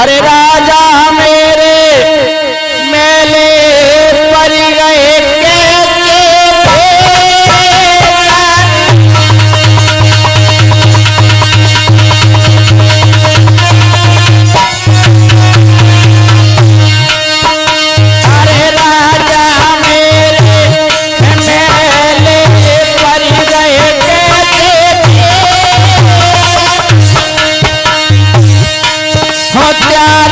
अरे राजा मेरे प्यार